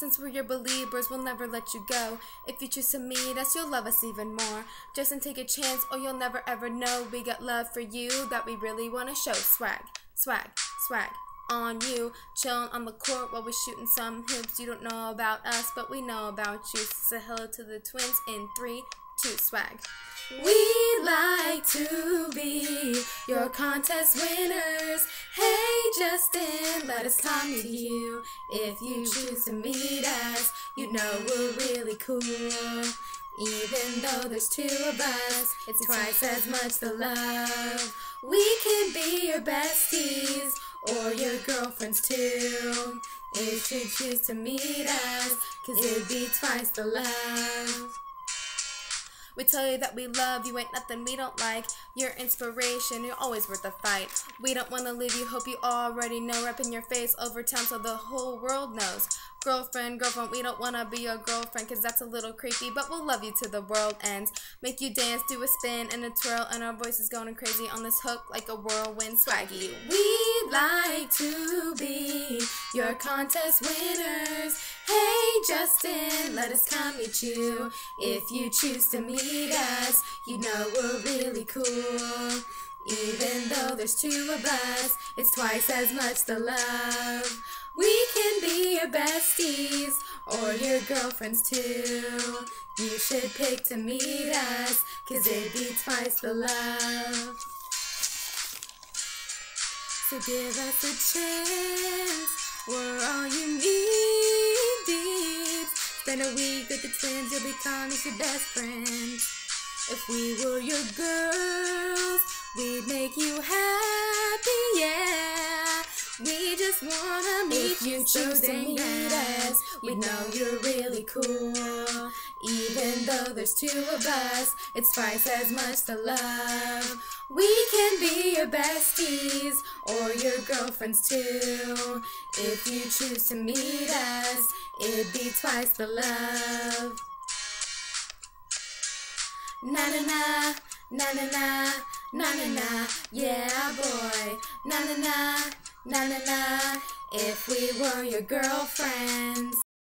Since we're your beliebers, we'll never let you go. If you choose to meet us, you'll love us even more. Justin take a chance, or you'll never ever know. We got love for you that we really wanna show. Swag, swag, swag on you. Chillin' on the court while we shooting some hoops. You don't know about us, but we know about you. Say hello to the twins in three, two, swag. We like to be your contest winners. Hey Justin, let us come to you. If you choose to meet us, you know we're really cool. Even though there's two of us, it's twice as much the love. We can be your besties or your girlfriends too. If you choose to meet us, cause it'd be twice the love. We tell you that we love you, ain't nothing we don't like. Your inspiration, you're always worth the fight. We don't wanna leave you, hope you already know. Repping your face over town so the whole world knows. Girlfriend, girlfriend, we don't wanna be your girlfriend cause that's a little creepy, but we'll love you till the world ends. Make you dance, do a spin and a twirl, and our voices going crazy on this hook like a whirlwind swaggy. We'd like to be your contest winners. Hey Justin, let us come meet you. If you choose to meet us, you know we're really cool. Even though there's two of us, it's twice as much the love. We can be your besties or your girlfriends too. You should pick to meet us, cause it'd be twice the love. So give us a chance, we're all you need. Spend a week with the twins, you'll be become your best friends. If we were your girls, we'd make you happy, yeah. We just wanna meet If you choose to meet us, we know you're really cool. Even though there's two of us, it's twice as much to love. We can be your besties or your girlfriends too. If you choose to meet us, it'd be twice the love. Na na na, na na na, na na na, yeah boy. Na na na, na na na. If we were your girlfriends.